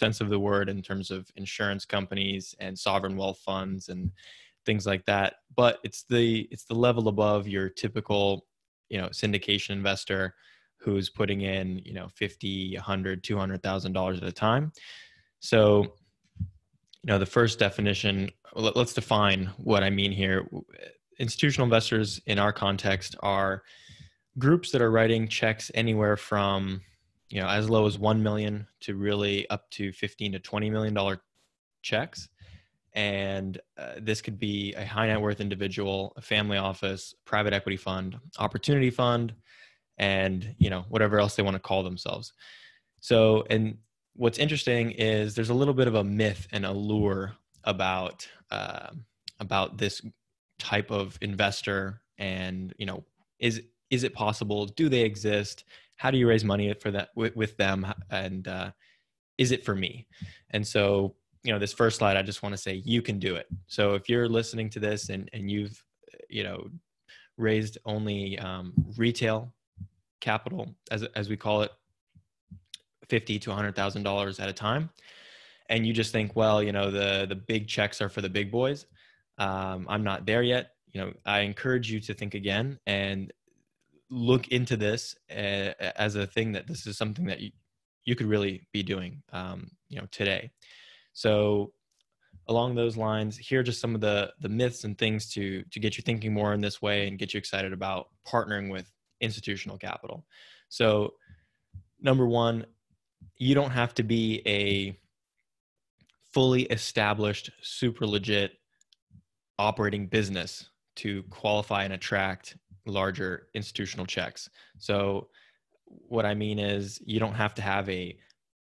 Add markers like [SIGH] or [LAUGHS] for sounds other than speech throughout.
sense of the word in terms of insurance companies and sovereign wealth funds and things like that. But it's the it's the level above your typical, you know, syndication investor who's putting in, you know, 50, 100, 200,000 dollars at a time. So, you know, the first definition, let's define what I mean here. Institutional investors in our context are groups that are writing checks anywhere from you know as low as 1 million to really up to 15 to 20 million dollar checks. And uh, this could be a high net worth individual a family office private equity fund opportunity fund and you know whatever else they want to call themselves. So and what's interesting is there's a little bit of a myth and allure about uh, about this type of investor and you know is is it possible? Do they exist how do you raise money for that with, with them? And uh, is it for me? And so you know this first slide i just want to say you can do it. So if you're listening to this and and you've you know raised only um, retail capital as as we call it 50 to 100 thousand dollars at a time and you just think well you know the the big checks are for the big boys um, i'm not there yet. You know i encourage you to think again and look into this uh, as a thing that this is something that you, you could really be doing um, you know today. So along those lines here are just some of the the myths and things to to get you thinking more in this way and get you excited about partnering with institutional capital. So number one you don't have to be a fully established super legit operating business to qualify and attract larger institutional checks. So what I mean is you don't have to have a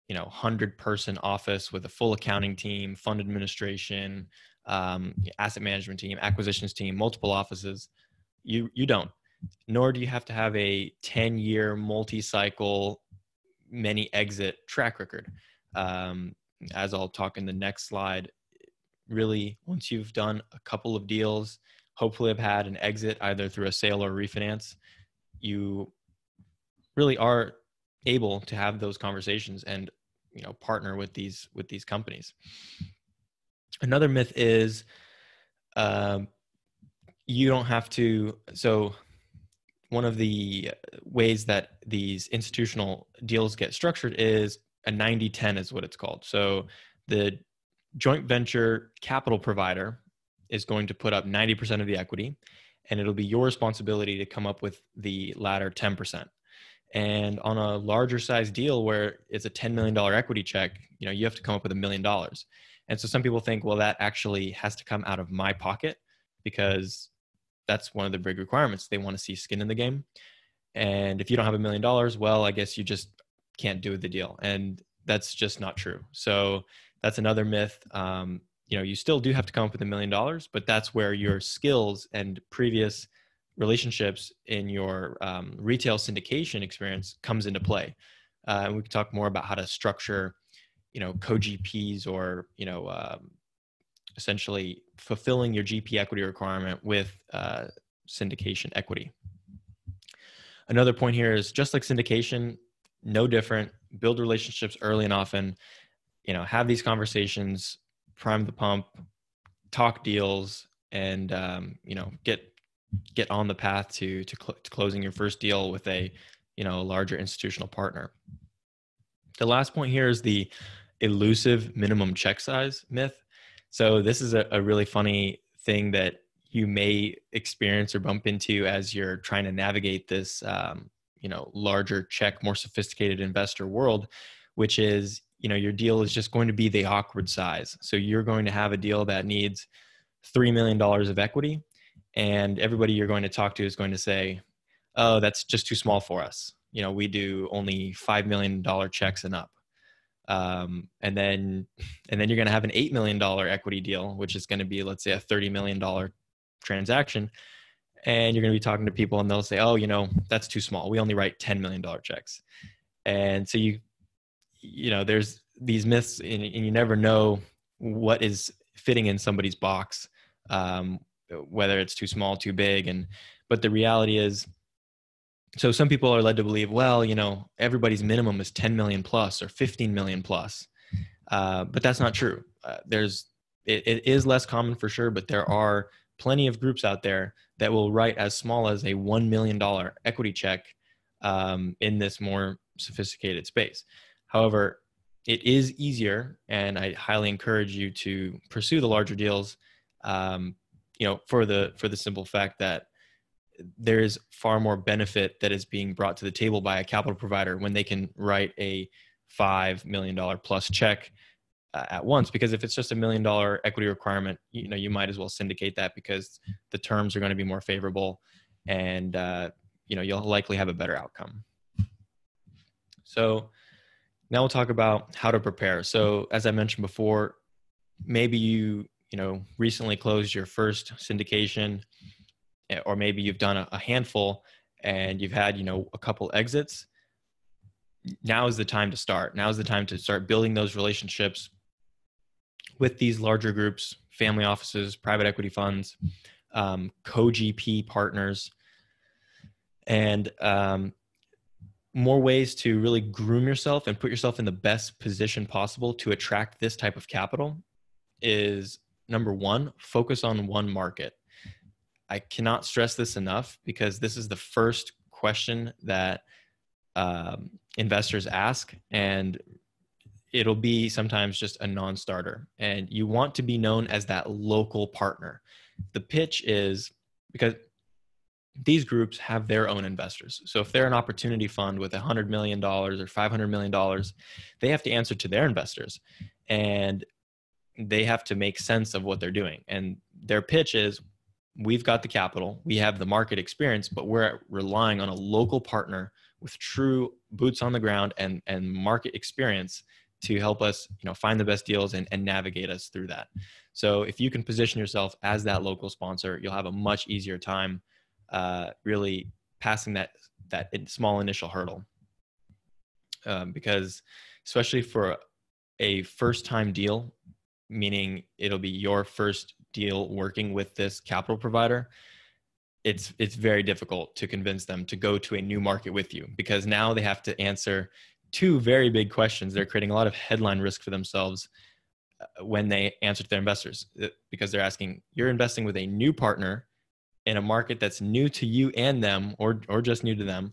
you know 100 person office with a full accounting team fund administration um, asset management team acquisitions team multiple offices. You you don't. Nor do you have to have a 10 year multi-cycle many exit track record. Um, as i'll talk in the next slide really once you've done a couple of deals hopefully have had an exit either through a sale or refinance, you really are able to have those conversations and you know partner with these with these companies. Another myth is um, you don't have to. So one of the ways that these institutional deals get structured is a 90-10 is what it's called. So the joint venture capital provider is going to put up 90% of the equity and it'll be your responsibility to come up with the latter 10% and on a larger size deal where it's a $10 million equity check you know you have to come up with a million dollars. And so some people think well that actually has to come out of my pocket because that's one of the big requirements. They want to see skin in the game. And if you don't have a million dollars well i guess you just can't do the deal. And that's just not true. So that's another myth. Um, you know you still do have to come up with a million dollars but that's where your skills and previous relationships in your um, retail syndication experience comes into play. Uh, and we can talk more about how to structure you know co-gps or you know um, essentially fulfilling your gp equity requirement with uh, syndication equity. Another point here is just like syndication no different. Build relationships early and often. You know have these conversations prime the pump, talk deals, and um, you know get get on the path to to, cl- to closing your first deal with a you know a larger institutional partner. The last point here is the elusive minimum check size myth. So this is a, a really funny thing that you may experience or bump into as you're trying to navigate this um, you know larger check more sophisticated investor world which is you know your deal is just going to be the awkward size. So you're going to have a deal that needs $3 million of equity and everybody you're going to talk to is going to say oh that's just too small for us. You know we do only $5 million checks and up. Um, and then and then you're going to have an $8 million equity deal which is going to be let's say a $30 million transaction and you're going to be talking to people and they'll say oh you know that's too small. We only write $10 million checks. And so you you know there's these myths and, and you never know what is fitting in somebody's box um, whether it's too small too big and but the reality is so some people are led to believe well you know everybody's minimum is 10 million plus or 15 million plus uh, but that's not true. Uh, there's it, it is less common for sure, but there are plenty of groups out there that will write as small as a one million dollar equity check um, in this more sophisticated space. However, it is easier, and I highly encourage you to pursue the larger deals. Um, you know, for the for the simple fact that there is far more benefit that is being brought to the table by a capital provider when they can write a five million dollar plus check uh, at once because if it's just a million dollar equity requirement you know you might as well syndicate that because the terms are going to be more favorable and uh, you know you'll likely have a better outcome so now we'll talk about how to prepare. So as i mentioned before maybe you you know recently closed your first syndication eh, or maybe you've done a, handful and you've had you know a couple exits. Now is the time to start. Now is the time to start building those relationships with these larger groups, family offices, private equity funds, um, co GP partners, and um, more ways to really groom yourself and put yourself in the best position possible to attract this type of capital is number one, focus on one market. I cannot stress this enough because this is the first question that um, investors ask, and it'll be sometimes just a non starter. And you want to be known as that local partner. The pitch is because these groups have their own investors. So if they're an opportunity fund with $100 million or $500 million, they have to answer to their investors. And they have to make sense of what they're doing. And their pitch is we've got the capital, we have the market experience, but we're relying on a local partner with true boots on the ground and and market experience to help us you know find the best deals and, and navigate us through that so if you can position yourself as that local sponsor you'll have a much easier time uh, really passing that that small initial hurdle um, because especially for a first time deal meaning it'll be your first deal working with this capital provider it's it's very difficult to convince them to go to a new market with you because now they have to answer two very big questions. They're creating a lot of headline risk for themselves uh, when they answer to their investors uh, because they're asking you're investing with a new partner in a market that's new to you and them or or just new to them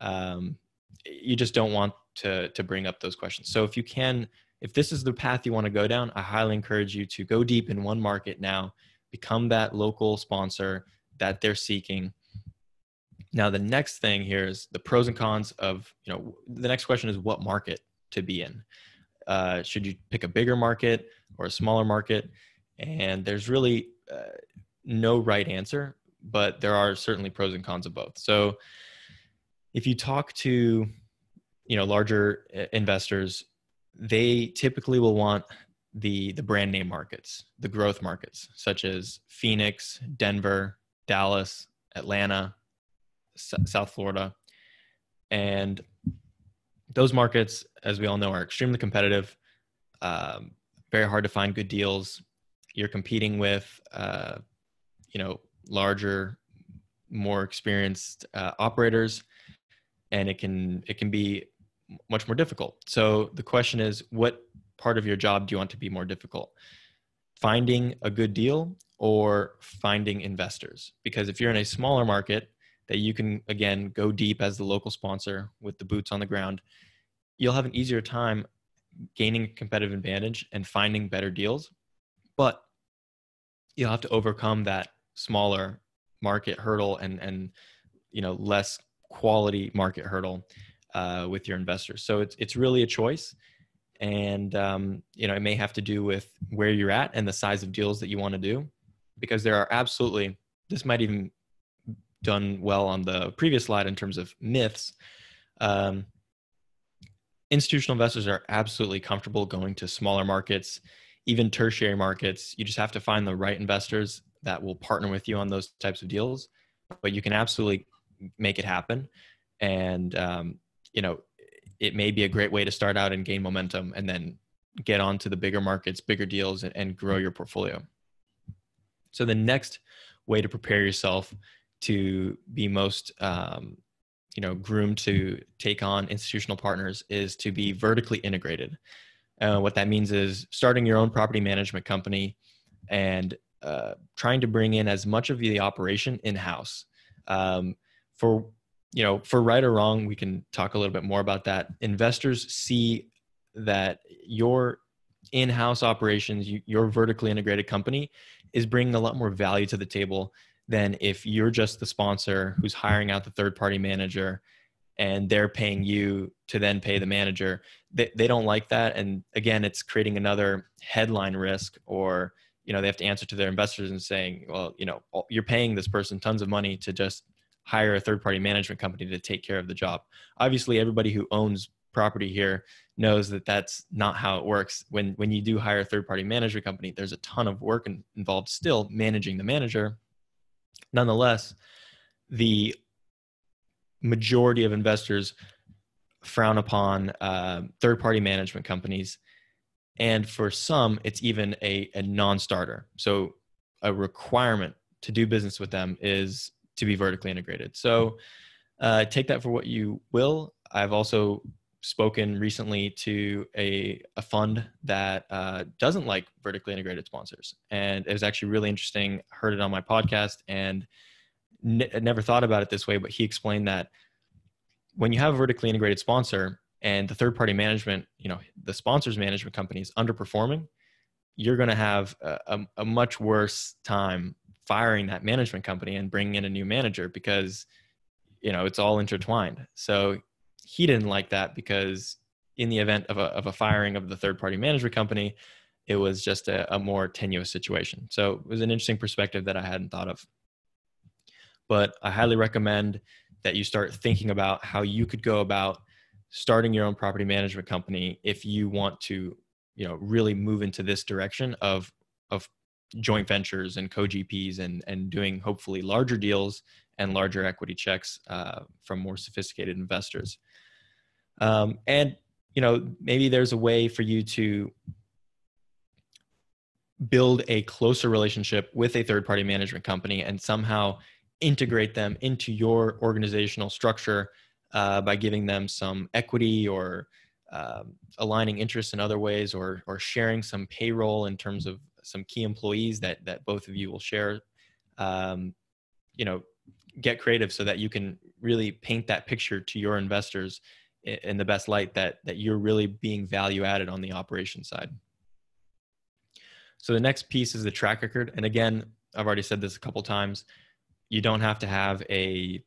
um, you just don't want to to bring up those questions so if you can if this is the path you want to go down i highly encourage you to go deep in one market now become that local sponsor that they're seeking. Now, the next thing here is the pros and cons of, you know, the next question is what market to be in. Uh, should you pick a bigger market or a smaller market? And there's really uh, no right answer, but there are certainly pros and cons of both. So if you talk to, you know, larger uh, investors, they typically will want the the brand name markets, the growth markets, such as Phoenix, Denver, Dallas, Atlanta, S- South Florida. And those markets, as we all know, are extremely competitive, um, very hard to find good deals. You're competing with, uh, you know, larger, more experienced uh, operators, and it can it can be much more difficult. So the question is, what part of your job do you want to be more difficult? Finding a good deal or finding investors. Because if you're in a smaller market that you can, again, go deep as the local sponsor with the boots on the ground, you'll have an easier time gaining a competitive advantage and finding better deals. But you'll have to overcome that smaller market hurdle and, and you know, less quality market hurdle uh, with your investors. So it's, it's really a choice. And um, you know it may have to do with where you're at and the size of deals that you want to do because there are absolutely this might even done well on the previous slide in terms of myths. Um, institutional investors are absolutely comfortable going to smaller markets even tertiary markets. You just have to find the right investors that will partner with you on those types of deals but you can absolutely make it happen and um, you know it may be a great way to start out and gain momentum and then get on to the bigger markets bigger deals and, and grow your portfolio so the next way to prepare yourself to be most um, you know groomed to take on institutional partners is to be vertically integrated. Uh, what that means is starting your own property management company and uh, trying to bring in as much of the operation in house. Um, for you know, for right or wrong, we can talk a little bit more about that. Investors see that your in-house operations, your vertically integrated company, is bringing a lot more value to the table than if you're just the sponsor who's hiring out the third-party manager and they're paying you to then pay the manager. They, they don't like that, and again, it's creating another headline risk or you know they have to answer to their investors and saying well you know you're paying this person tons of money to just hire a third party management company to take care of the job. Obviously everybody who owns property here knows that that's not how it works. When when you do hire a third party management company there's a ton of work involved still managing the manager. Nonetheless the majority of investors frown upon uh, third party management companies and for some it's even a, a non-starter. So a requirement to do business with them is to be vertically integrated. So uh, take that for what you will. I've also spoken recently to a, a fund that uh, doesn't like vertically integrated sponsors. And it was actually really interesting. Heard it on my podcast and n- never thought about it this way but he explained that when you have a vertically integrated sponsor and the third party management you know the sponsors management company is underperforming you're going to have a, a, a, much worse time firing that management company and bringing in a new manager because you know it's all intertwined. So he didn't like that because in the event of a, of a firing of the third party management company it was just a, a more tenuous situation. So it was an interesting perspective that i hadn't thought of. But i highly recommend that you start thinking about how you could go about starting your own property management company if you want to you know really move into this direction of of joint ventures and co-gps and and doing hopefully larger deals and larger equity checks uh, from more sophisticated investors. Um, and you know maybe there's a way for you to build a closer relationship with a third party management company and somehow integrate them into your organizational structure uh, by giving them some equity or um, aligning interests in other ways or, or sharing some payroll in terms of some key employees that, that both of you will share. Um, you know, get creative so that you can really paint that picture to your investors in the best light that, that you're really being value added on the operation side. So the next piece is the track record. And again, I've already said this a couple times. You don't have to have a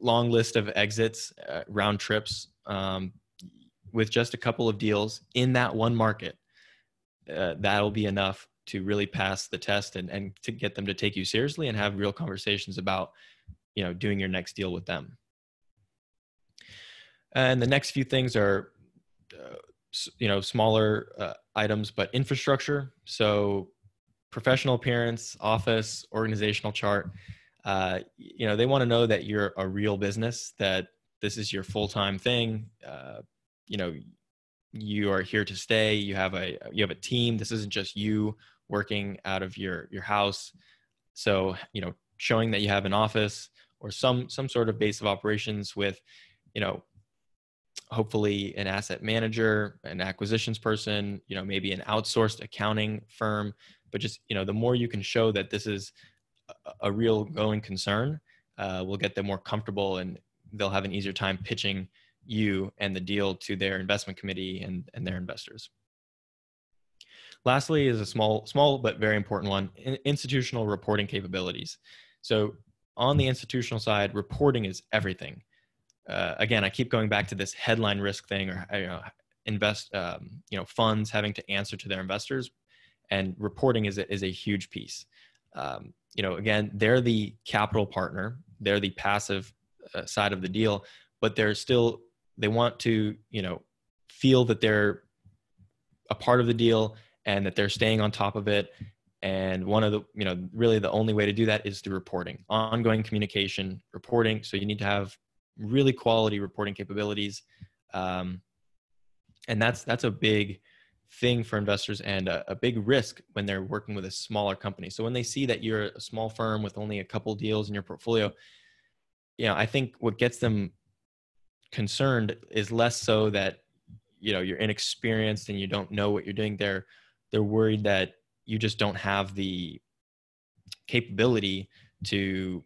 long list of exits, uh, round trips, um, with just a couple of deals in that one market. Uh, that'll be enough to really pass the test and, and to get them to take you seriously and have real conversations about, you know, doing your next deal with them. And the next few things are, uh, you know, smaller uh, items, but infrastructure. So professional appearance, office, organizational chart uh, you know they want to know that you're a real business that this is your full-time thing uh, you know you are here to stay you have a you have a team this isn't just you working out of your your house. So you know showing that you have an office or some some sort of base of operations with you know hopefully an asset manager an acquisitions person you know maybe an outsourced accounting firm. But just you know the more you can show that this is a real going concern uh, will get them more comfortable and they'll have an easier time pitching you and the deal to their investment committee and, and their investors. Lastly is a small, small but very important one, institutional reporting capabilities. So on the institutional side, reporting is everything. Uh, again, I keep going back to this headline risk thing or you know, invest, um, you know, funds having to answer to their investors and reporting is is a huge piece. Um, you know, again, they're the capital partner, they're the passive uh, side of the deal, but they're still they want to, you know, feel that they're a part of the deal and that they're staying on top of it. And one of the, you know, really the only way to do that is through reporting, ongoing communication, reporting. So you need to have really quality reporting capabilities. Um, and that's that's a big thing for investors and a, a, big risk when they're working with a smaller company. So when they see that you're a small firm with only a couple deals in your portfolio, you know, I think what gets them concerned is less so that you know you're inexperienced and you don't know what you're doing they're they're worried that you just don't have the capability to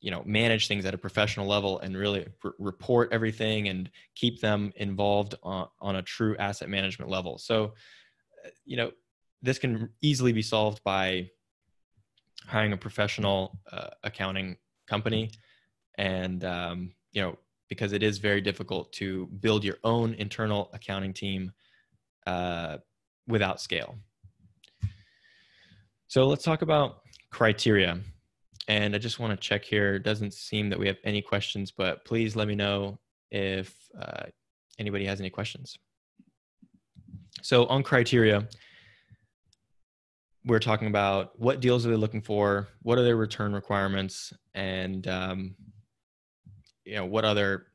you know manage things at a professional level and really r- report everything and keep them involved on, on a true asset management level. So you know this can easily be solved by hiring a professional uh, accounting company. And um, you know because it is very difficult to build your own internal accounting team uh, without scale. So let's talk about criteria and I just want to check here. It doesn't seem that we have any questions, but please let me know if uh, anybody has any questions. So on criteria, we're talking about what deals are they looking for, what are their return requirements, and um, you know what other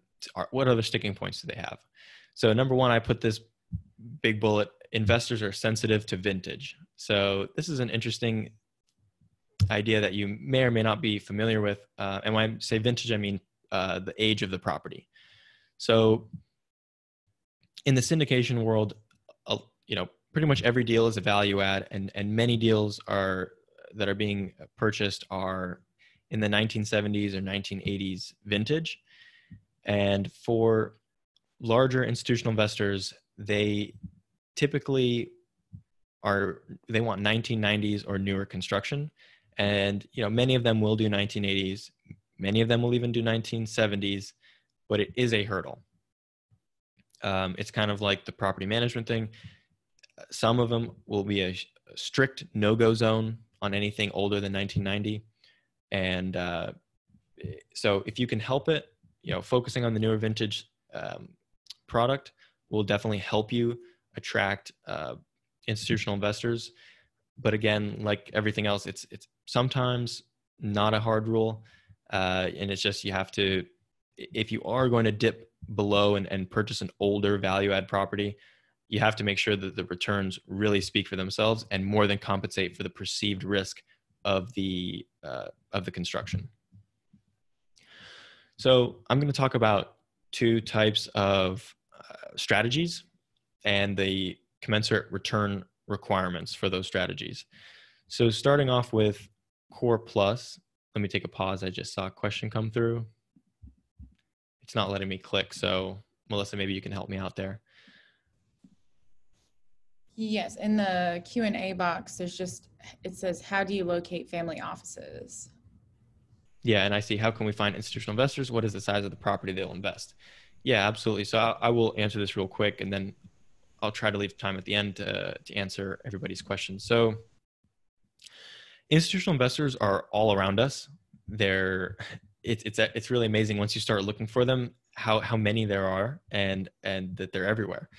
what other sticking points do they have. So number one, I put this big bullet: investors are sensitive to vintage. So this is an interesting idea that you may or may not be familiar with. Uh, and when I say vintage, I mean uh, the age of the property. So in the syndication world, uh, you know, pretty much every deal is a value add, and and many deals are that are being purchased are in the 1970s or 1980s vintage. And for larger institutional investors, they typically are they want 1990s or newer construction and you know many of them will do 1980s many of them will even do 1970s but it is a hurdle. Um, it's kind of like the property management thing. Some of them will be a strict no-go zone on anything older than 1990 and uh, so if you can help it you know focusing on the newer vintage um, product will definitely help you attract uh, institutional investors. But again like everything else it's it's sometimes not a hard rule uh, and it's just you have to if you are going to dip below and, and purchase an older value add property you have to make sure that the returns really speak for themselves and more than compensate for the perceived risk of the uh, of the construction so i'm going to talk about two types of uh, strategies and the commensurate return requirements for those strategies. So starting off with Core Plus, let me take a pause. I just saw a question come through. It's not letting me click. So Melissa, maybe you can help me out there. Yes, in the Q&A box, there's just, it says, how do you locate family offices? Yeah, and I see how can we find institutional investors? What is the size of the property they'll invest? Yeah, absolutely. So I, I will answer this real quick and then I'll try to leave time at the end to, to answer everybody's questions. So, institutional investors are all around us. They're it's it's it's really amazing once you start looking for them how how many there are and and that they're everywhere.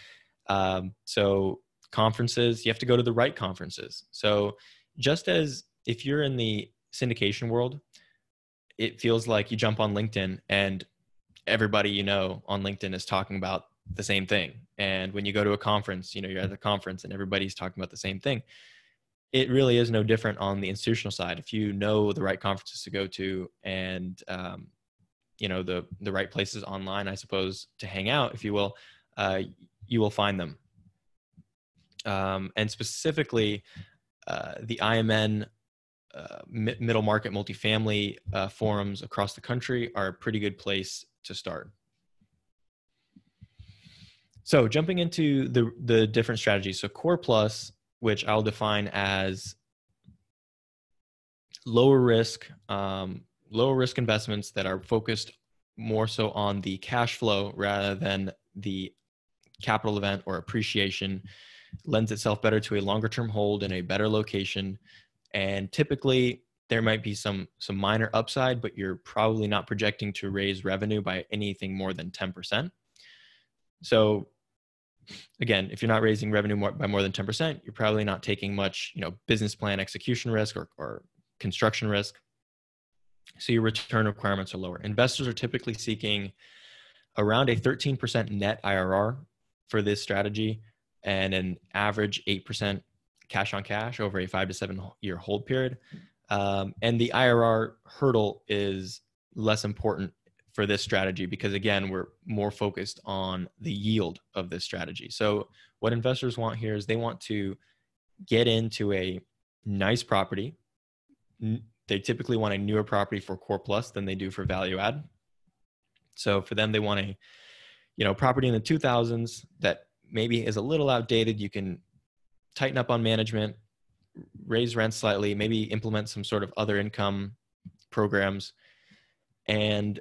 Um, so conferences, you have to go to the right conferences. So just as if you're in the syndication world, it feels like you jump on LinkedIn and everybody you know on LinkedIn is talking about the same thing. And when you go to a conference, you know, you're at the conference and everybody's talking about the same thing. It really is no different on the institutional side. If you know the right conferences to go to and, um, you know, the, the right places online, I suppose, to hang out, if you will, uh, you will find them. Um, and specifically, uh, the IMN uh, middle market multifamily uh, forums across the country are a pretty good place to start. So jumping into the the different strategies. So core plus, which I'll define as lower risk, um, lower risk investments that are focused more so on the cash flow rather than the capital event or appreciation lends itself better to a longer term hold in a better location. And typically there might be some some minor upside but you're probably not projecting to raise revenue by anything more than 10% so again, if you're not raising revenue more, by more than 10%, you're probably not taking much, you know, business plan execution risk or, or construction risk. So your return requirements are lower. Investors are typically seeking around a 13% net IRR for this strategy and an average 8% cash on cash over a five to seven year hold period. Um, and the IRR hurdle is less important for this strategy because again we're more focused on the yield of this strategy. So what investors want here is they want to get into a nice property. They typically want a newer property for core plus than they do for value add. So for them they want a you know property in the 2000s that maybe is a little outdated. You can tighten up on management raise rents slightly maybe implement some sort of other income programs. And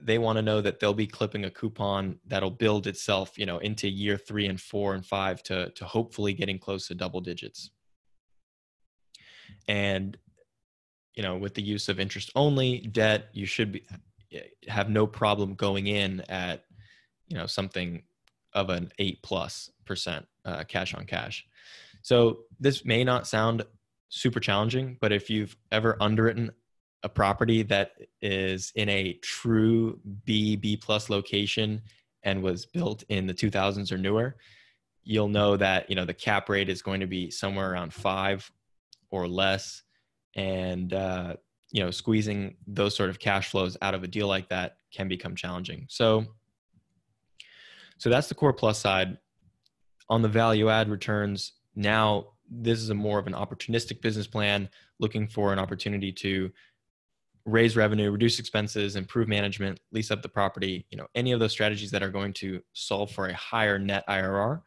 they want to know that they'll be clipping a coupon that'll build itself you know into year three and four and five to to hopefully getting close to double digits. And you know with the use of interest only debt you should be have no problem going in at you know something of an eight plus percent uh, cash on cash. So this may not sound super challenging but if you've ever underwritten a property that is in a true B B plus location and was built in the 2000s or newer, you'll know that you know the cap rate is going to be somewhere around five or less, and uh, you know squeezing those sort of cash flows out of a deal like that can become challenging. So, so that's the core plus side. On the value add returns, now this is a more of an opportunistic business plan, looking for an opportunity to raise revenue, reduce expenses, improve management, lease up the property, you know, any of those strategies that are going to solve for a higher net IRR.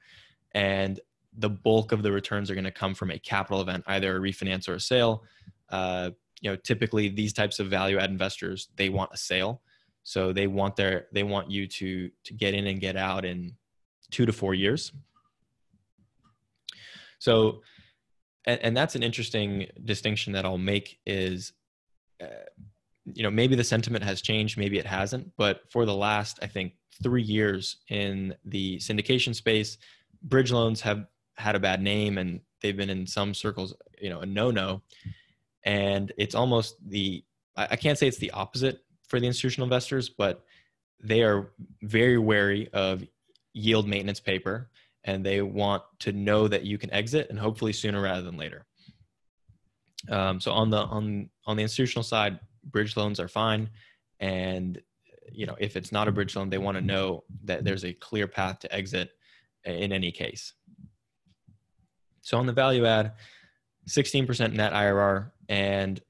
And the bulk of the returns are going to come from a capital event, either a refinance or a sale. Uh, you know, typically these types of value add investors, they want a sale. So they want their they want you to to get in and get out in two to four years. So and, and that's an interesting distinction that I'll make is you know maybe the sentiment has changed maybe it hasn't but for the last i think three years in the syndication space bridge loans have had a bad name and they've been in some circles you know a no-no. And it's almost the i can't say it's the opposite for the institutional investors but they are very wary of yield maintenance paper and they want to know that you can exit and hopefully sooner rather than later. Um, so on the on on the institutional side, bridge loans are fine, and you know if it's not a bridge loan, they want to know that there's a clear path to exit in any case. So on the value add, 16% net IRR, and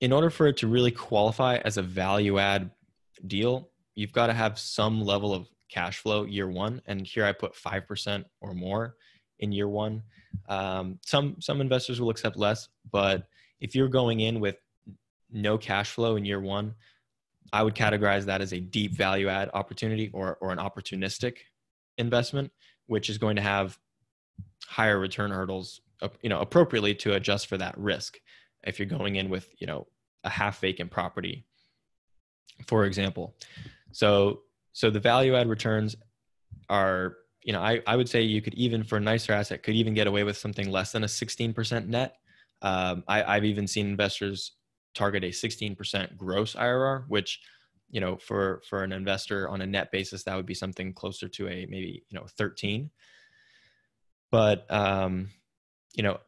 in order for it to really qualify as a value add deal, you've got to have some level of cash flow year one. And here I put 5% or more in year one. Um, some some investors will accept less, but if you're going in with no cash flow in year one, I would categorize that as a deep value add opportunity or or an opportunistic investment, which is going to have higher return hurdles, uh, you know, appropriately to adjust for that risk. If you're going in with you know a half vacant property, for example, so so the value add returns are you know, I, I would say you could even for a nicer asset could even get away with something less than a 16% net. Um, I, I've even seen investors target a 16% gross IRR, which, you know, for for an investor on a net basis, that would be something closer to a maybe you know 13. But um, you know,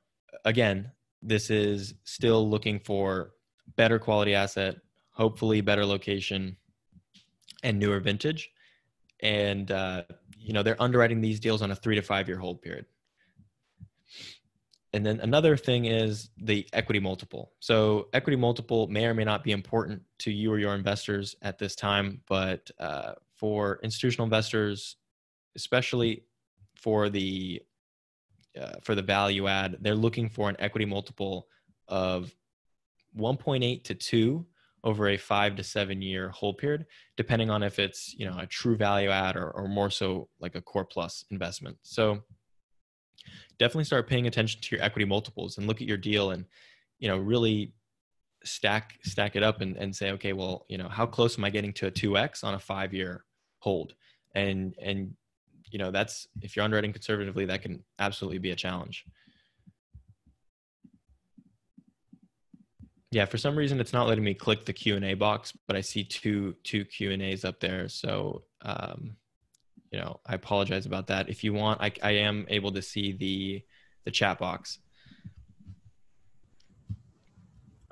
again, this is still looking for better quality asset, hopefully better location, and newer vintage and uh, you know they're underwriting these deals on a three to five year hold period and then another thing is the equity multiple so equity multiple may or may not be important to you or your investors at this time but uh, for institutional investors especially for the uh, for the value add they're looking for an equity multiple of 1.8 to 2 over a five to seven year hold period, depending on if it's you know a true value add or, or more so like a core plus investment. So definitely start paying attention to your equity multiples and look at your deal and you know really stack stack it up and, and say okay well you know how close am i getting to a 2x on a five year hold and and you know that's if you're underwriting conservatively that can absolutely be a challenge Yeah, for some reason it's not letting me click the Q and A box, but I see two two Q and A's up there. So, um, you know, I apologize about that. If you want, I, I am able to see the the chat box.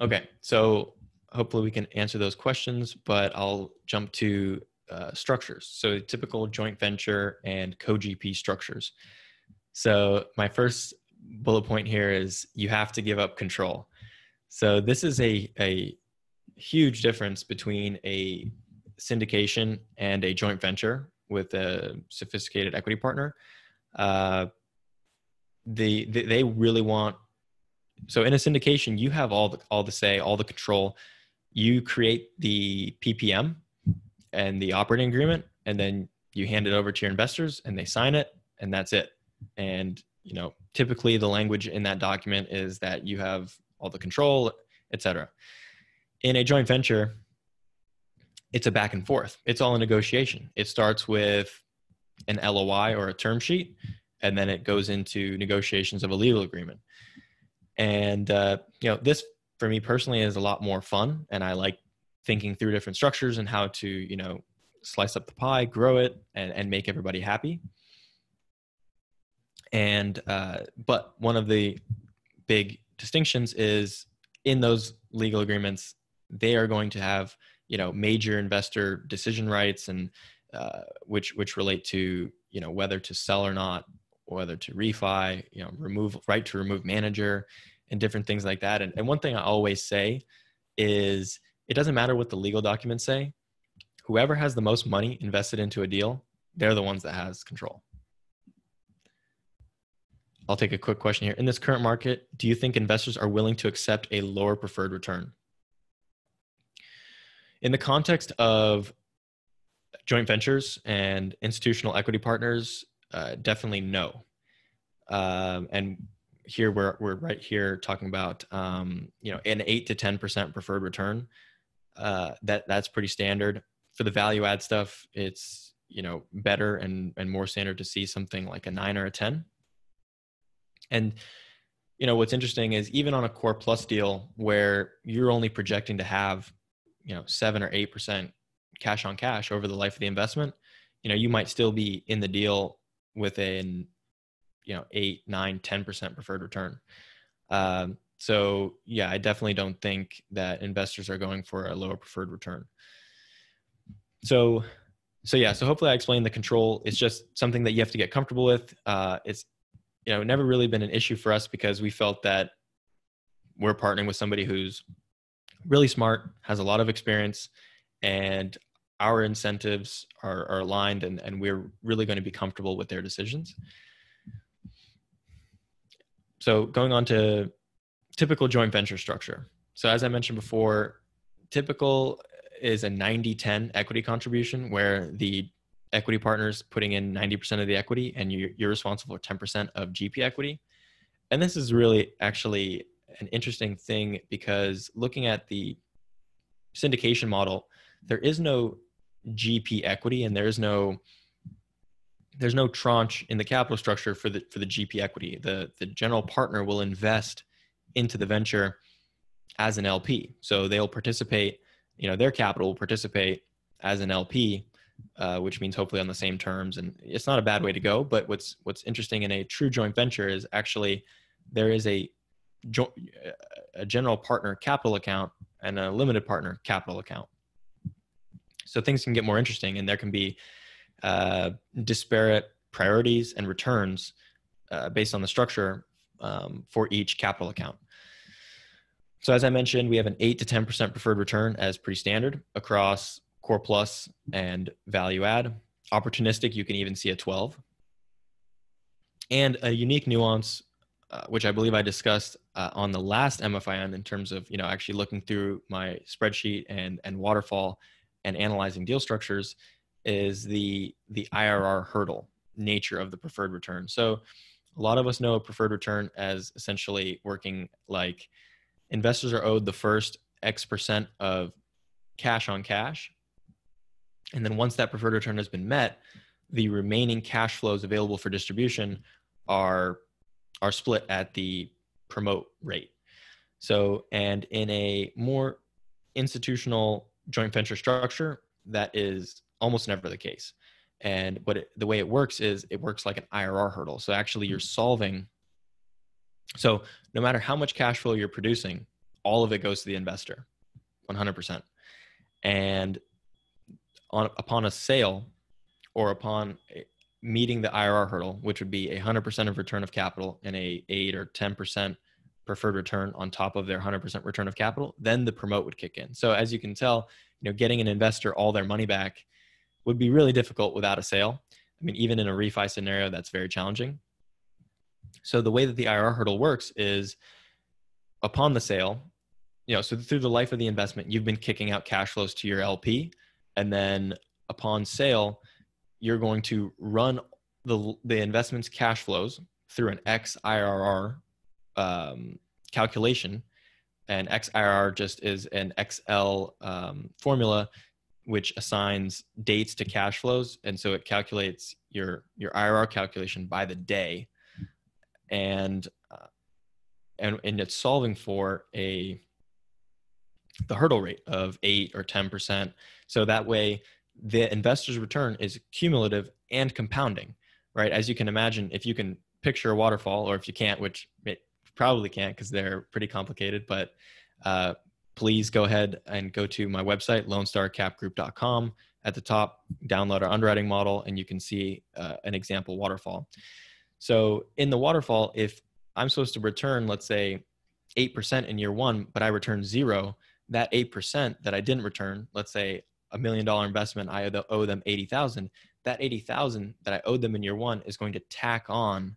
Okay, so hopefully we can answer those questions, but I'll jump to uh, structures. So typical joint venture and co-GP structures. So my first bullet point here is you have to give up control. So this is a, a huge difference between a syndication and a joint venture with a sophisticated equity partner. Uh, they, they really want so in a syndication you have all the all the say all the control you create the ppm and the operating agreement and then you hand it over to your investors and they sign it and that's it and you know typically the language in that document is that you have all the control etc in a joint venture it's a back and forth. It's all a negotiation. It starts with an loi or a term sheet and then it goes into negotiations of a legal agreement. And uh, you know this for me personally is a lot more fun and i like thinking through different structures and how to you know slice up the pie grow it and, and make everybody happy. And uh, but one of the big distinctions is in those legal agreements they are going to have you know major investor decision rights and uh, which which relate to you know whether to sell or not whether to refi you know remove right to remove manager and different things like that. And, and one thing i always say is it doesn't matter what the legal documents say. Whoever has the most money invested into a deal they're the ones that has control. I'll take a quick question here. In this current market do you think investors are willing to accept a lower preferred return in the context of joint ventures and institutional equity partners uh, definitely no. Um, and here we're, we're right here talking about um, you know an 8 to 10% preferred return. Uh, that that's pretty standard. For the value add stuff it's you know better and and more standard to see something like a 9 or a 10 and you know what's interesting is even on a core plus deal where you're only projecting to have you know 7 or 8% cash on cash over the life of the investment you know you might still be in the deal with an you know eight nine ten percent preferred return. Um, so yeah i definitely don't think that investors are going for a lower preferred return. So so yeah so hopefully i explained the control. It's just something that you have to get comfortable with. Uh, it's you know never really been an issue for us because we felt that we're partnering with somebody who's really smart has a lot of experience and our incentives are, are aligned and, and we're really going to be comfortable with their decisions so going on to typical joint venture structure. So as I mentioned before, typical is a 90-10 equity contribution where the equity partners putting in 90% of the equity and you're, you're responsible for 10% of GP equity. And this is really actually an interesting thing because looking at the syndication model, there is no GP equity and there is no there's no tranche in the capital structure for the for the GP equity. The the general partner will invest into the venture as an LP. So they'll participate, you know, their capital will participate as an LP, uh, which means hopefully on the same terms. And it's not a bad way to go. But what's what's interesting in a true joint venture is actually there is a a general partner capital account and a limited partner capital account. So things can get more interesting, and there can be uh, disparate priorities and returns uh, based on the structure um, for each capital account. So as I mentioned, we have an 8 to 10% preferred return as pretty standard across core plus and value add. Opportunistic, you can even see a 12. And a unique nuance, uh, which I believe I discussed uh, on the last MFIN in terms of, you know, actually looking through my spreadsheet and, and waterfall and analyzing deal structures is the the IRR hurdle nature of the preferred return. So a lot of us know a preferred return as essentially working like investors are owed the first X percent of cash on cash. And then once that preferred return has been met, the remaining cash flows available for distribution are are split at the promote rate. So, and in a more institutional joint venture structure, that is almost never the case. And what it, the way it works is it works like an IRR hurdle. So actually, you're solving. So no matter how much cash flow you're producing, all of it goes to the investor. 100%. And on upon a sale or upon meeting the IRR hurdle, which would be a 100% of return of capital and a 8 or 10% preferred return on top of their 100% return of capital, then the promote would kick in. So as you can tell, you know, getting an investor all their money back would be really difficult without a sale. I mean, even in a refi scenario, that's very challenging. So the way that the IRR hurdle works is upon the sale, you know, so through the life of the investment, you've been kicking out cash flows to your LP, and then upon sale, you're going to run the the investment's cash flows through an XIRR um, calculation, and XIRR just is an Excel um, formula which assigns dates to cash flows, and so it calculates your your IRR calculation by the day, and uh, and and it's solving for a the hurdle rate of eight or ten percent. So that way, the investor's return is cumulative and compounding, right? As you can imagine, if you can picture a waterfall, or if you can't, which it probably can't because they're pretty complicated, but uh, please go ahead and go to my website, lonestarcapgroup.com. At the top, download our underwriting model, and you can see uh, an example waterfall. So in the waterfall, if I'm supposed to return, let's say, 8% in year one, but I return zero, that 8% that I didn't return, let's say a million dollar investment, I owe them 80,000. That 80,000 that I owed them in year one is going to tack on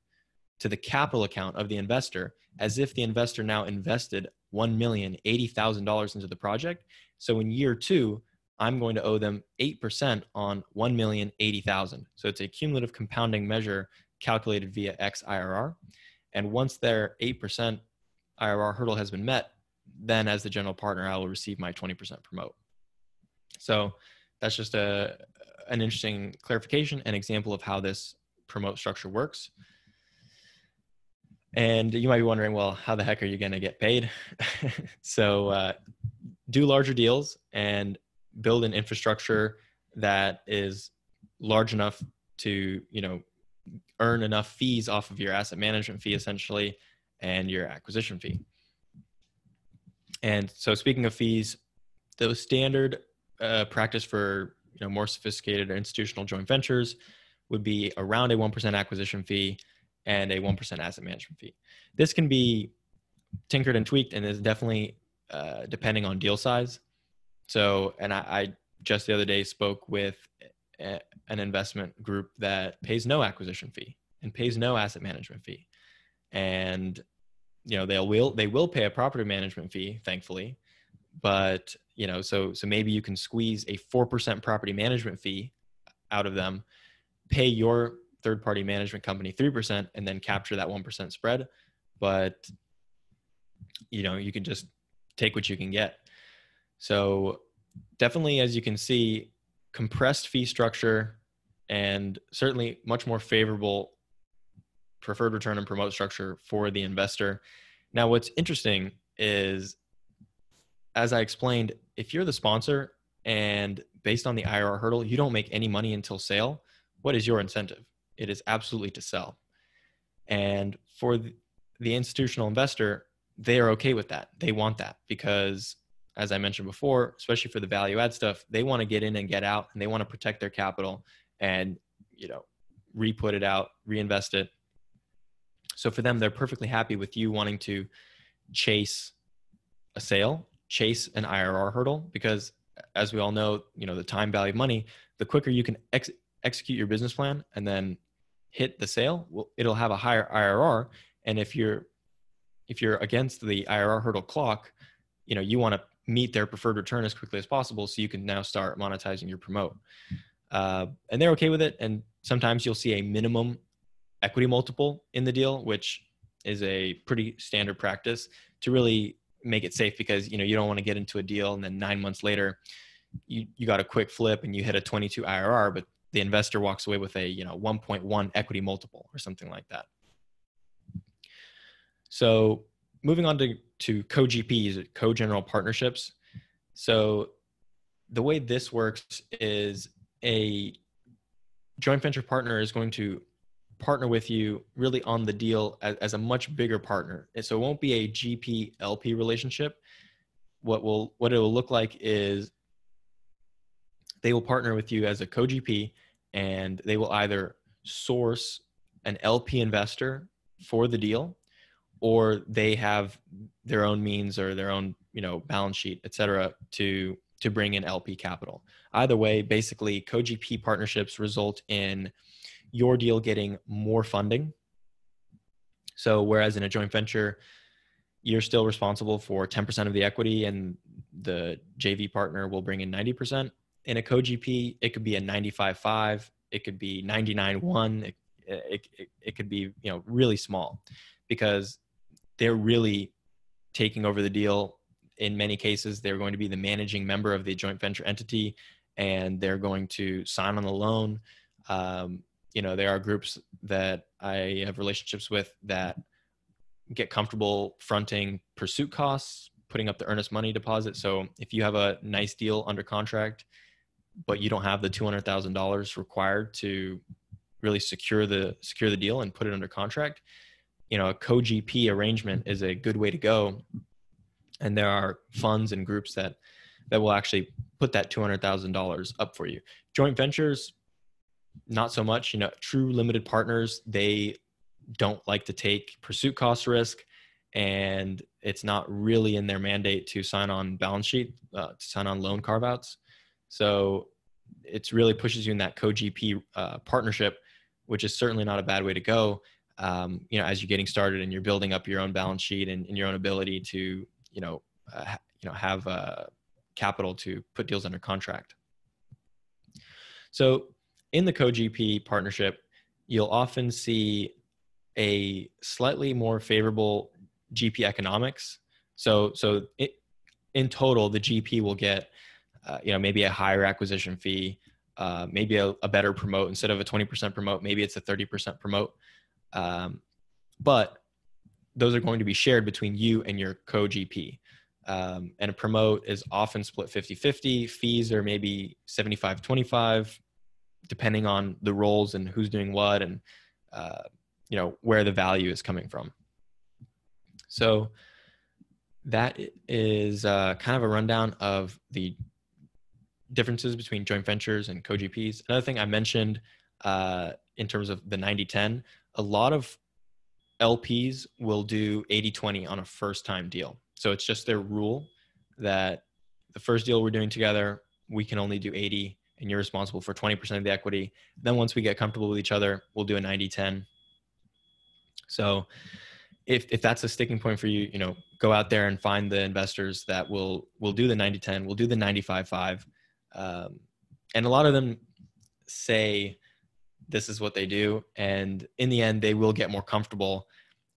to the capital account of the investor as if the investor now invested $1,080,000 into the project. So in year two, I'm going to owe them 8% on 1,080,000. So it's a cumulative compounding measure calculated via XIRR. And once their 8% IRR hurdle has been met, then as the general partner, I will receive my 20% promote. So that's just a an interesting clarification and example of how this promote structure works. And you might be wondering, well, how the heck are you going to get paid? [LAUGHS] so uh, do larger deals and build an infrastructure that is large enough to, you know, earn enough fees off of your asset management fee essentially and your acquisition fee. And so speaking of fees, the standard uh, practice for you know more sophisticated institutional joint ventures would be around a 1% acquisition fee and a 1% asset management fee. This can be tinkered and tweaked and is definitely uh, depending on deal size. So, and I, I, just the other day spoke with a, an investment group that pays no acquisition fee and pays no asset management fee. And, you know, they'll will, they will pay a property management fee, thankfully, but you know so so maybe you can squeeze a 4% property management fee out of them pay your third party management company 3% and then capture that 1% spread but you know you can just take what you can get. So definitely as you can see compressed fee structure and certainly much more favorable preferred return and promote structure for the investor. Now what's interesting is as I explained, if you're the sponsor and based on the IRR hurdle, you don't make any money until sale, what is your incentive? It is absolutely to sell. And for the institutional investor, they are okay with that. They want that because, as I mentioned before, especially for the value add stuff, they want to get in and get out and they want to protect their capital and, you know, re put it out, reinvest it. So for them, they're perfectly happy with you wanting to chase a sale chase an IRR hurdle because as we all know, you know, the time value of money, the quicker you can ex- execute your business plan and then hit the sale, well, it'll have a higher IRR. And if you're if you're against the IRR hurdle clock, you know, you want to meet their preferred return as quickly as possible so you can now start monetizing your promote. Uh, and they're okay with it. And sometimes you'll see a minimum equity multiple in the deal, which is a pretty standard practice to really make it safe because you know you don't want to get into a deal and then nine months later you you got a quick flip and you hit a 22 IRR, but the investor walks away with a you know 1.1 equity multiple or something like that. So moving on to to co-GPs, co-general partnerships. So the way this works is a joint venture partner is going to partner with you really on the deal as, as, a much bigger partner. And so it won't be a GP LP relationship. what will what it will look like is they will partner with you as a co-GP and they will either source an LP investor for the deal or they have their own means or their own you know balance sheet et cetera to to bring in lp capital either way basically co-gp partnerships result in your deal getting more funding. So whereas in a joint venture you're still responsible for 10% of the equity and the jv partner will bring in 90% in a co-gp it could be a 95-5 it could be 99-1 it, it, it, it could be you know really small because they're really taking over the deal. In many cases they're going to be the managing member of the joint venture entity and they're going to sign on the loan. Um, you know there are groups that i have relationships with that get comfortable fronting pursuit costs putting up the earnest money deposit so if you have a nice deal under contract but you don't have the $200000 required to really secure the secure the deal and put it under contract you know a co-gp arrangement is a good way to go and there are funds and groups that that will actually put that $200,000 up for you. Joint ventures not so much, you know, true limited partners, they don't like to take pursuit cost risk and it's not really in their mandate to sign on balance sheet, uh, to sign on loan carve outs. So it really pushes you in that co-GP uh, partnership, which is certainly not a bad way to go. Um, you know, as you're getting started and you're building up your own balance sheet and, and your own ability to you know uh, you know have uh, capital to put deals under contract. So in the co-GP partnership, you'll often see a slightly more favorable GP economics. So so it, in total, the GP will get uh, you know maybe a higher acquisition fee, uh, maybe a, a, better promote instead of a 20% promote, maybe it's a 30% promote. Um, but those are going to be shared between you and your co-GP. Um, and a promote is often split 50-50. Fees are maybe 75-25, depending on the roles and who's doing what and uh, you know where the value is coming from. So that is uh, kind of a rundown of the differences between joint ventures and co-GPs. Another thing I mentioned uh, in terms of the 90-10, a lot of LPs will do 80 20 on a first time deal. So it's just their rule that the first deal we're doing together, we can only do 80 and you're responsible for 20% of the equity. Then once we get comfortable with each other, we'll do a 90 10. So if, if that's a sticking point for you, you know, go out there and find the investors that will will do the 90 10, We'll do the 95 5. Um, and a lot of them say this is what they do and in the end they will get more comfortable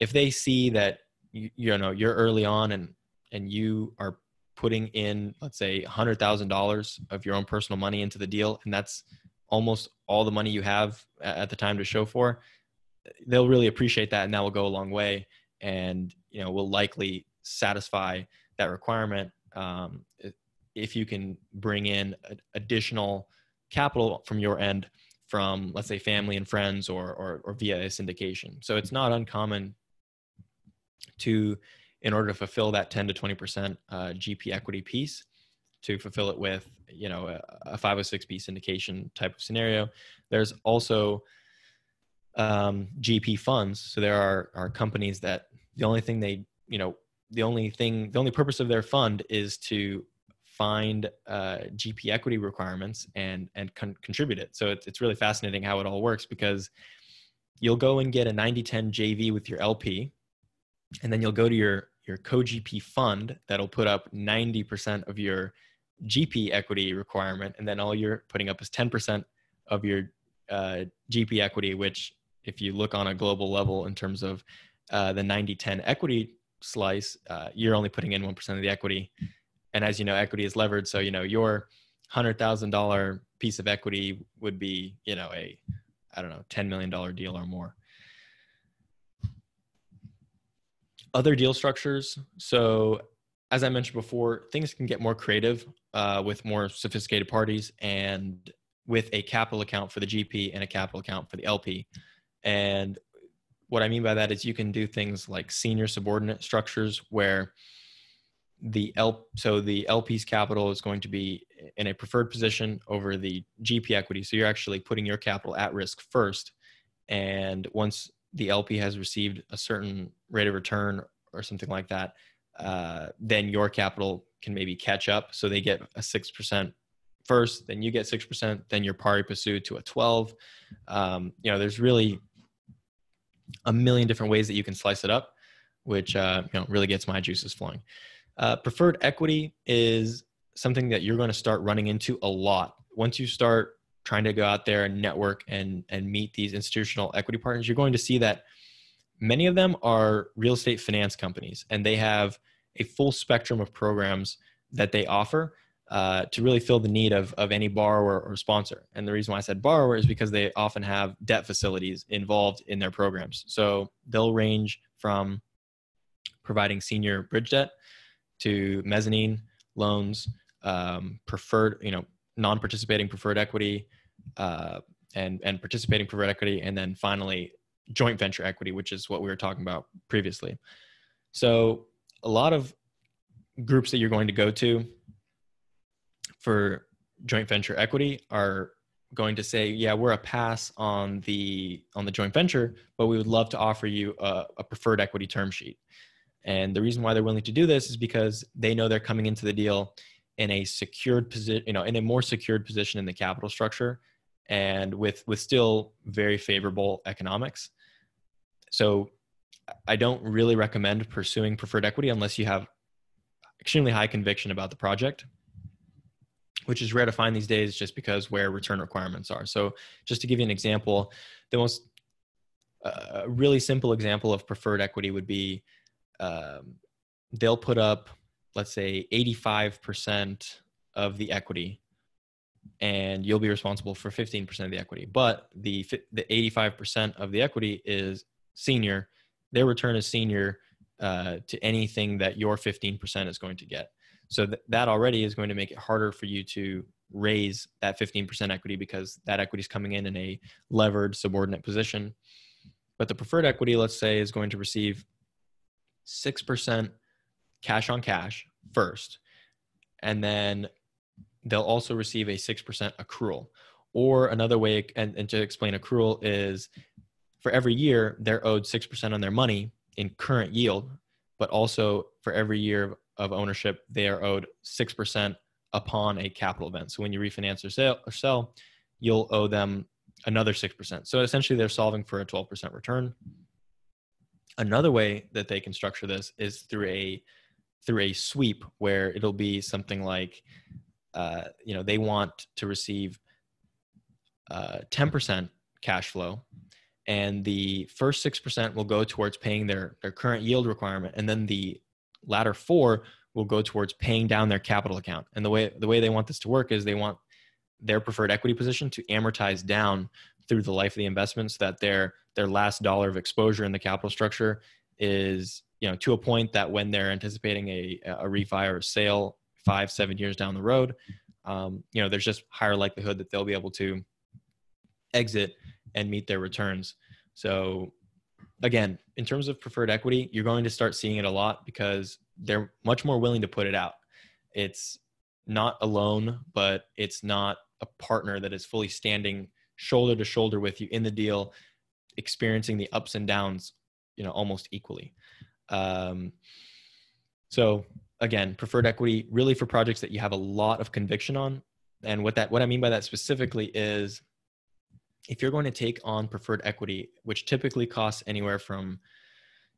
if they see that you, you know you're early on and and you are putting in let's say $100000 of your own personal money into the deal and that's almost all the money you have at the time to show for they'll really appreciate that and that will go a long way and you know will likely satisfy that requirement um, if you can bring in additional capital from your end from let's say family and friends or, or, or via a syndication. So it's not uncommon to, in order to fulfill that 10 to 20% uh, GP equity piece, to fulfill it with you know a, a 506b syndication type of scenario. There's also um, GP funds. So there are are companies that the only thing they you know the only thing the only purpose of their fund is to find uh, GP equity requirements and and con- contribute it. So it's it's really fascinating how it all works because you'll go and get a 90-10 JV with your LP, and then you'll go to your your co-GP fund that'll put up 90% of your GP equity requirement, and then all you're putting up is 10% of your uh, GP equity, which if you look on a global level in terms of uh, the 90-10 equity slice, uh, you're only putting in 1% of the equity. And as you know equity is levered so you know your hundred thousand dollar piece of equity would be you know a i don't know 10 million dollar deal or more other deal structures so as i mentioned before things can get more creative uh, with more sophisticated parties and with a capital account for the gp and a capital account for the lp and what i mean by that is you can do things like senior subordinate structures where the L so the LP's capital is going to be in a preferred position over the GP equity. So you're actually putting your capital at risk first. And once the LP has received a certain rate of return or something like that, uh, then your capital can maybe catch up. So they get a 6% first, then you get 6%, then your pari passu to a 12. Um, you know, there's really a million different ways that you can slice it up, which, uh, you know, really gets my juices flowing. Uh, preferred equity is something that you're going to start running into a lot. Once you start trying to go out there and network and, and meet these institutional equity partners, you're going to see that many of them are real estate finance companies and they have a full spectrum of programs that they offer uh, to really fill the need of, of any borrower or sponsor. And the reason why I said borrower is because they often have debt facilities involved in their programs. So they'll range from providing senior bridge debt to mezzanine loans, um, preferred, you know, non-participating preferred equity, uh, and and participating preferred equity, and then finally joint venture equity, which is what we were talking about previously. So a lot of groups that you're going to go to for joint venture equity are going to say, yeah, we're a pass on the on the joint venture, but we would love to offer you a, a preferred equity term sheet. And the reason why they're willing to do this is because they know they're coming into the deal in a secured position, you know, in a more secured position in the capital structure and with with still very favorable economics. So I don't really recommend pursuing preferred equity unless you have extremely high conviction about the project, which is rare to find these days just because where return requirements are. So just to give you an example, the most uh, really simple example of preferred equity would be um, they'll put up, let's say, 85% of the equity, and you'll be responsible for 15% of the equity. But the the 85% of the equity is senior. Their return is senior uh, to anything that your 15% is going to get. So th- that already is going to make it harder for you to raise that 15% equity because that equity is coming in in a levered subordinate position. But the preferred equity, let's say, is going to receive 6% cash on cash first. And then they'll also receive a 6% accrual. Or another way, and, and to explain accrual, is for every year, they're owed 6% on their money in current yield, but also for every year of ownership, they are owed 6% upon a capital event. So when you refinance or sell, or sell you'll owe them another 6%. So essentially, they're solving for a 12% return. Another way that they can structure this is through a through a sweep where it'll be something like uh, you know they want to receive uh, 10% cash flow and the first 6% will go towards paying their their current yield requirement and then the latter four will go towards paying down their capital account. And the way the way they want this to work is they want their preferred equity position to amortize down through the life of the investment so that their their last dollar of exposure in the capital structure is you know to a point that when they're anticipating a, a refi or a sale five seven years down the road um, you know there's just higher likelihood that they'll be able to exit and meet their returns. So again in terms of preferred equity you're going to start seeing it a lot because they're much more willing to put it out. It's not a loan but it's not a partner that is fully standing shoulder to shoulder with you in the deal experiencing the ups and downs you know almost equally um, so again preferred equity really for projects that you have a lot of conviction on and what that what i mean by that specifically is if you're going to take on preferred equity which typically costs anywhere from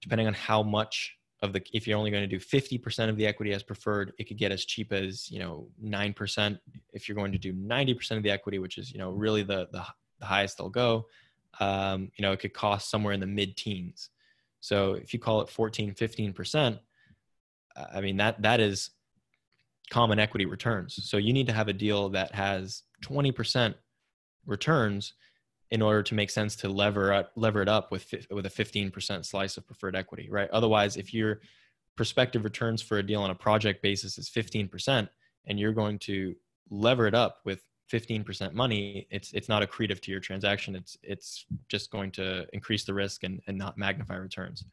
depending on how much of the if you're only going to do 50% of the equity as preferred it could get as cheap as you know 9% if you're going to do 90% of the equity which is you know really the the, the highest they'll go um, you know, it could cost somewhere in the mid teens. So if you call it 14, 15%, uh, I mean, that, that is common equity returns. So you need to have a deal that has 20% returns in order to make sense to lever up, lever it up with, with a 15% slice of preferred equity, right? Otherwise, if your prospective returns for a deal on a project basis is 15% and you're going to lever it up with 15% money, it's it's not accretive to your transaction. It's it's just going to increase the risk and, and not magnify returns.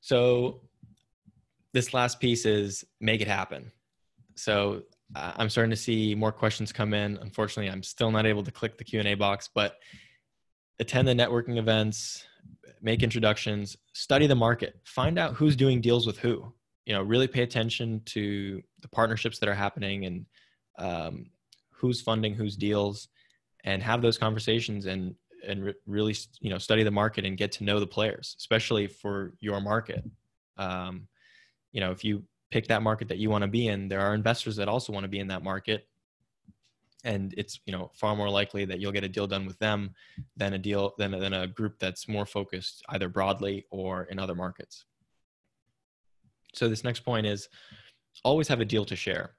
So this last piece is make it happen. So I'm starting to see more questions come in. Unfortunately, I'm still not able to click the Q&A box, but attend the networking events, make introductions, study the market, find out who's doing deals with who. You know, really pay attention to the partnerships that are happening and um, who's funding whose deals, and have those conversations and and re- really you know study the market and get to know the players, especially for your market. Um, you know, if you pick that market that you want to be in, there are investors that also want to be in that market, and it's you know far more likely that you'll get a deal done with them than a deal than, than a group that's more focused either broadly or in other markets so this next point is always have a deal to share.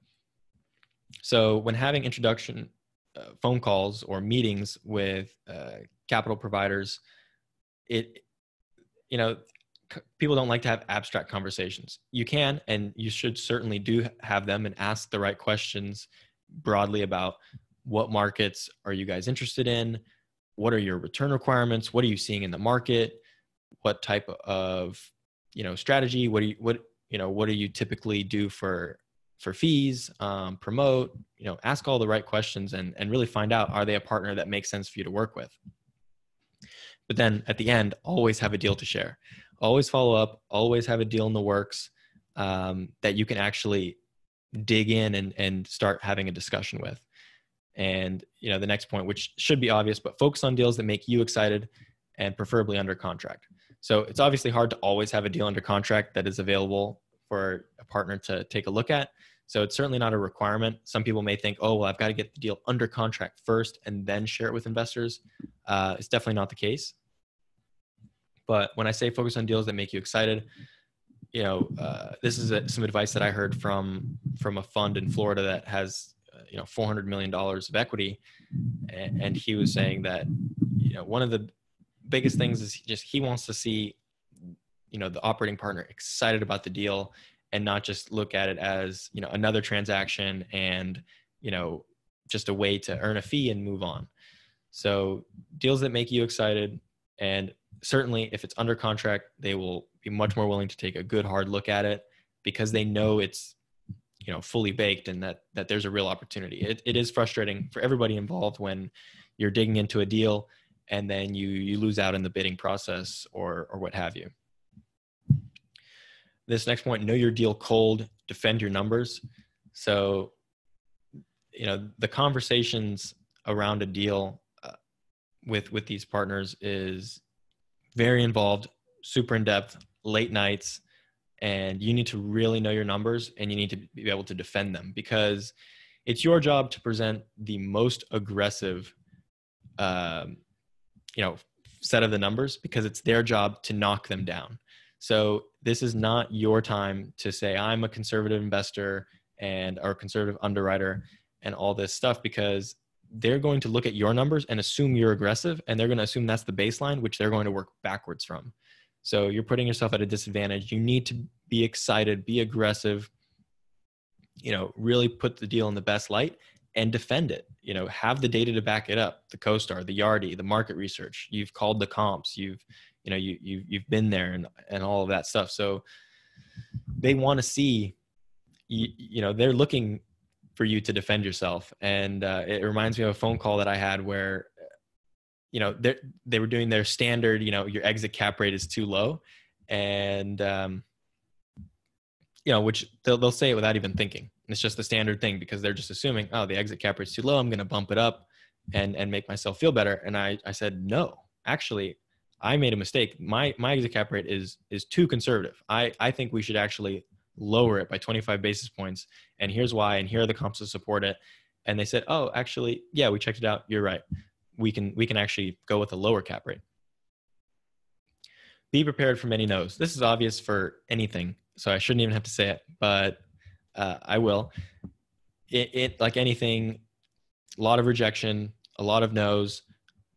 So when having introduction uh, phone calls or meetings with uh, capital providers it you know people don't like to have abstract conversations. You can and you should certainly do have them and ask the right questions broadly about what markets are you guys interested in? What are your return requirements? What are you seeing in the market? What type of you know strategy? What do you what you know what do you typically do for for fees um, promote you know ask all the right questions and and really find out are they a partner that makes sense for you to work with but then at the end always have a deal to share always follow up always have a deal in the works um, that you can actually dig in and, and start having a discussion with. And you know, the next point, which should be obvious, but focus on deals that make you excited and preferably under contract. So it's obviously hard to always have a deal under contract that is available for a partner to take a look at. So it's certainly not a requirement. Some people may think, oh, well, I've got to get the deal under contract first and then share it with investors. Uh, it's definitely not the case. But when I say focus on deals that make you excited, you know, uh, this is a, some advice that I heard from from a fund in Florida that has, uh, you know, four hundred million dollars of equity, and, and, he was saying that, you know, one of the biggest things is just he wants to see, you know, the operating partner excited about the deal, and not just look at it as you know another transaction and you know just a way to earn a fee and move on. So deals that make you excited, and certainly if it's under contract, they will be much more willing to take a good hard look at it because they know it's you know fully baked and that that there's a real opportunity it, it is frustrating for everybody involved when you're digging into a deal and then you you lose out in the bidding process or or what have you. This next point know your deal cold defend your numbers. So you know the conversations around a deal uh, with with these partners is very involved super in depth late nights and you need to really know your numbers and you need to be able to defend them because it's your job to present the most aggressive um, you know set of the numbers because it's their job to knock them down so this is not your time to say i'm a conservative investor and or conservative underwriter and all this stuff because they're going to look at your numbers and assume you're aggressive and they're going to assume that's the baseline which they're going to work backwards from so you're putting yourself at a disadvantage. You need to be excited, be aggressive, you know, really put the deal in the best light and defend it. You know, have the data to back it up. The CoStar, the Yardi, the market research. You've called the comps. You've, you know, you you you've been there and and all of that stuff. So they want to see, you, you know, they're looking for you to defend yourself. And uh, it reminds me of a phone call that I had where you know they they were doing their standard you know your exit cap rate is too low and um, you know which they'll, they'll say it without even thinking it's just the standard thing because they're just assuming oh the exit cap rate's too low i'm going to bump it up and and make myself feel better. And i i said no actually i made a mistake. My my exit cap rate is is too conservative. I i think we should actually lower it by 25 basis points and here's why and here are the comps to support it. And they said oh actually yeah we checked it out. You're right. We can we can actually go with a lower cap rate. Be prepared for many no's. This is obvious for anything, so I shouldn't even have to say it, but uh, I will. It, it like anything, a lot of rejection, a lot of no's,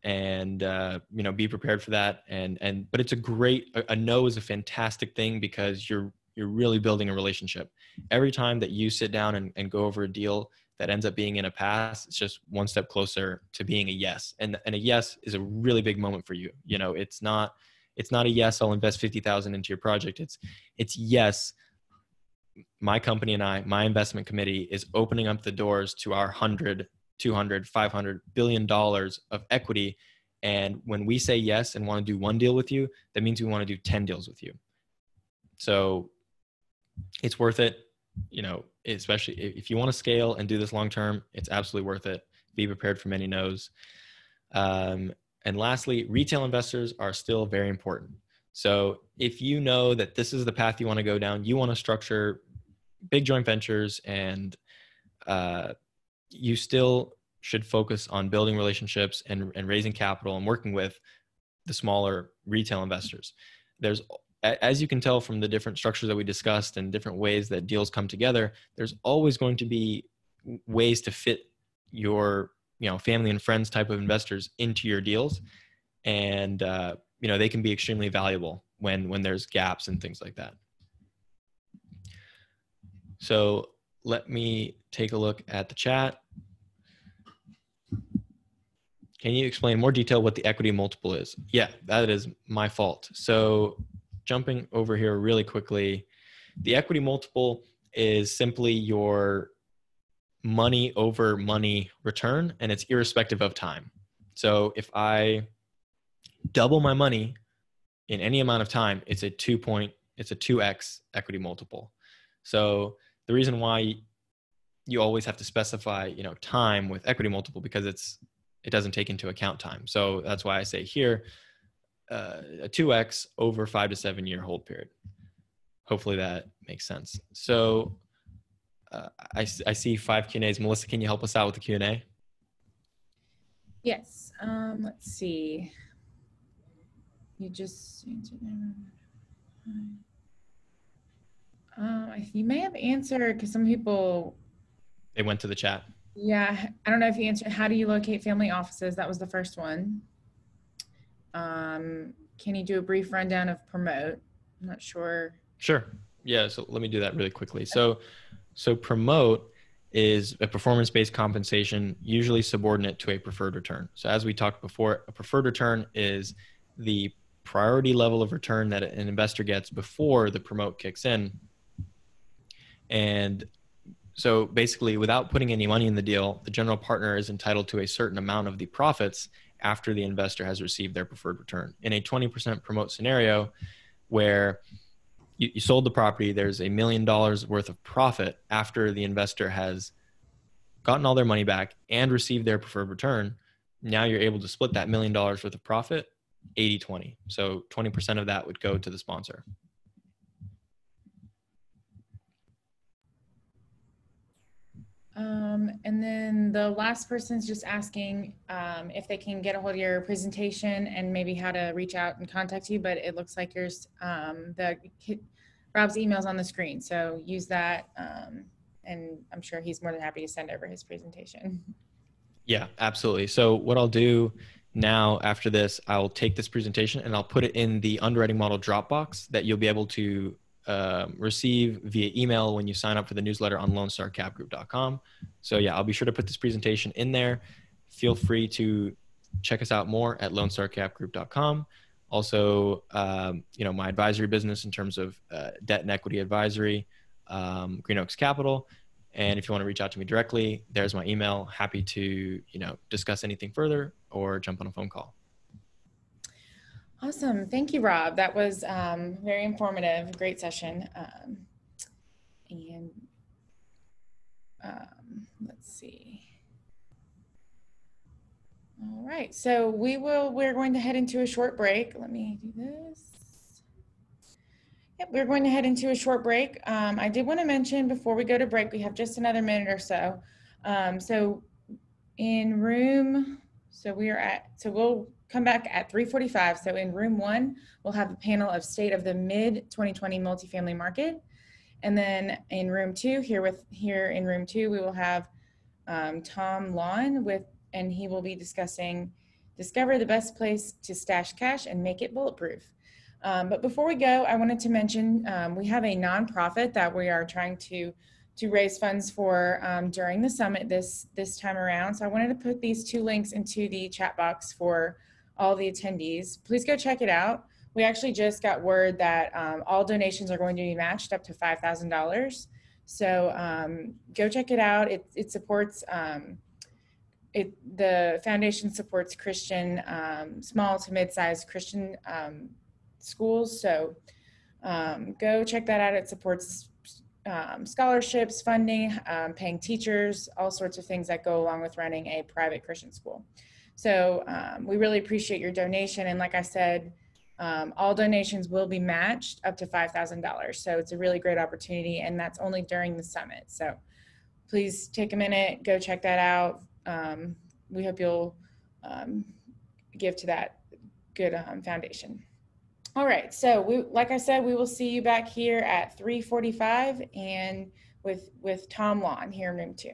and uh, you know be prepared for that. And and but it's a great a, a no is a fantastic thing because you're you're really building a relationship. Every time that you sit down and, and go over a deal, that ends up being in a pass it's just one step closer to being a yes and and a yes is a really big moment for you you know it's not it's not a yes i'll invest 50000 into your project it's it's yes my company and I, my investment committee is opening up the doors to our 100, 200, 500 billion dollars of equity. And when we say yes and want to do one deal with you, that means we want to do 10 deals with you. So it's worth it, you know, especially if you want to scale and do this long term, it's absolutely worth it. Be prepared for many no's. Um, and lastly, retail investors are still very important. So if you know that this is the path you want to go down, you want to structure big joint ventures and uh, you still should focus on building relationships and, and raising capital and working with the smaller retail investors. There's as you can tell from the different structures that we discussed and different ways that deals come together, there's always going to be ways to fit your you know family and friends type of investors into your deals and uh, you know they can be extremely valuable when when there's gaps and things like that. So let me take a look at the chat. Can you explain more detail what the equity multiple is? Yeah that is my fault. So jumping over here really quickly the equity multiple is simply your money over money return and it's irrespective of time. So if I double my money in any amount of time, it's a two point, it's a 2x equity multiple. So the reason why you always have to specify, you know, time with equity multiple because it's it doesn't take into account time. So that's why I say here uh, a 2x over 5 to 7 year hold period. Hopefully that makes sense. So uh, I, I see five Q&As. Melissa, can you help us out with the Q&A? Yes. Um, let's see. You just uh, you may have answered because some people they went to the chat. Yeah, I don't know if you answered. How do you locate family offices? That was the first one. Um, can you do a brief rundown of promote? I'm not sure. Sure. Yeah. So let me do that really quickly. So so promote is a performance-based compensation, usually subordinate to a preferred return. So as we talked before, a preferred return is the priority level of return that an investor gets before the promote kicks in. And so basically, without putting any money in the deal, the general partner is entitled to a certain amount of the profits after the investor has received their preferred return. In a 20% promote scenario, where you, you sold the property there's a million dollars worth of profit after the investor has gotten all their money back and received their preferred return now you're able to split that million dollars worth of profit 80 20 so 20% of that would go to the sponsor Um, and then the last person's just asking um, if they can get a hold of your presentation and maybe how to reach out and contact you. But it looks like yours, um, the Rob's email's on the screen, so use that. Um, and I'm sure he's more than happy to send over his presentation. Yeah, absolutely. So what I'll do now after this, I'll take this presentation and I'll put it in the underwriting model Dropbox that you'll be able to um, receive via email when you sign up for the newsletter on lonestarcapgroup.com. So yeah, I'll be sure to put this presentation in there. Feel free to check us out more at lonestarcapgroup.com. Also, um, you know, my advisory business in terms of uh, debt and equity advisory, um, Greenoaks Capital. And if you want to reach out to me directly, there's my email. Happy to, you know, discuss anything further or jump on a phone call. Awesome. Thank you, Rob. That was um, very informative. Great session. Um, and um, let's see. All right. So we will, we're going to head into a short break. Let me do this. Yep, we're going to head into a short break. Um, I did want to mention before we go to break, we have just another minute or so. Um, so in room, so we are at, so we'll come back at 3.45. So in room one, we'll have a panel of state of the mid 2020 multifamily market. And then in room two, here with here in room two, we will have um, Tom Lawn with, and he will be discussing discover the best place to stash cash and make it bulletproof. Um, but before we go, I wanted to mention um, we have a nonprofit that we are trying to to raise funds for um, during the summit this this time around. So I wanted to put these two links into the chat box for all the attendees. Please go check it out. we actually just got word that um, all donations are going to be matched up to $5,000. So um, go check it out. It, it supports, um, it, the foundation supports Christian, um, small to mid-sized Christian um, schools. So um, go check that out. It supports um, scholarships, funding, um, paying teachers, all sorts of things that go along with running a private Christian school. So um, we really appreciate your donation. And like I said, um, all donations will be matched up to $5,000. So it's a really great opportunity, and that's only during the summit. So please take a minute, go check that out. Um, we hope you'll give to that good um, foundation. All right, so we, like I said, we will see you back here at 3:45 and with with Tom Lawn here in room two.